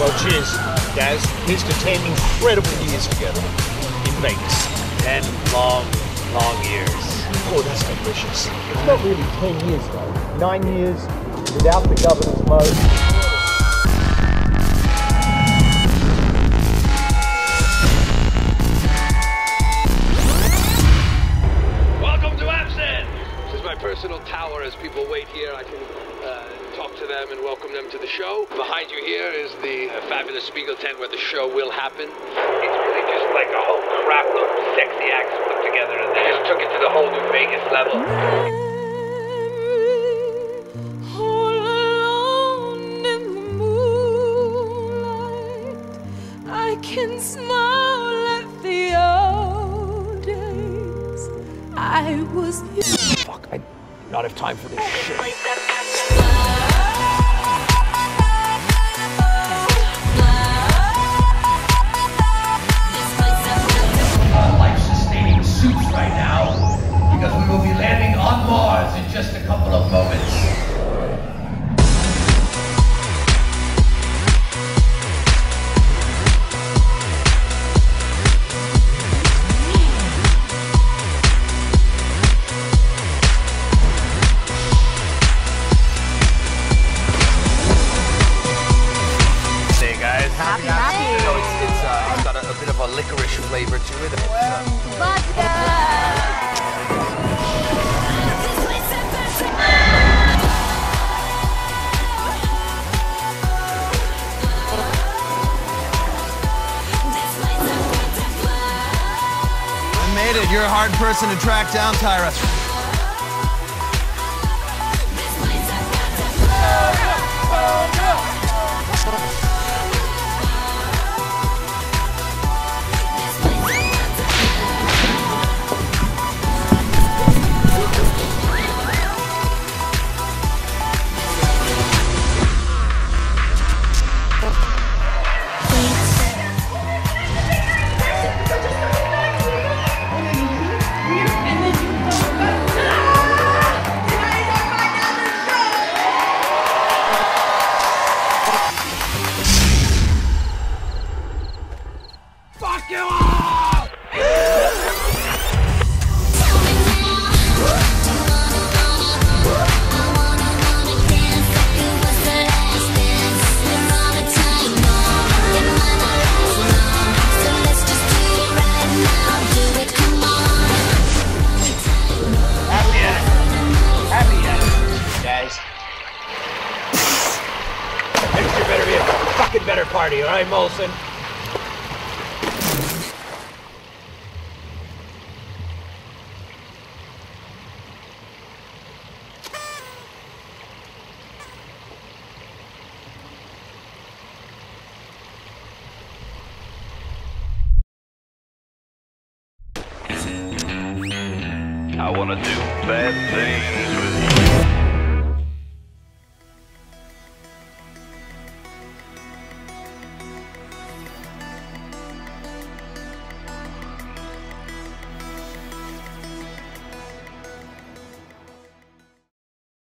Well, cheers, Daz. Here's to 10 incredible years together in Vegas. Ten long, long years. Oh, that's delicious. It's not really 10 years though. Nine years without the governor's mode. Welcome to Amsterdam. This is my personal tower. As people wait here, I can uh, talk to them and welcome them to the show. Behind you here is the uh, fabulous Spiegel tent where the show will happen. It's really just like a whole crap load of sexy acts put together, and they just took it to the whole new Vegas level. All alone in the moonlight, I can smile at the old days. I was Fuck, I not have time for this shit. Licorice flavor to it. Uh, I made it. You're a hard person to track down, Tyra. Fucking better party, alright, Molson? I wanna do bad things.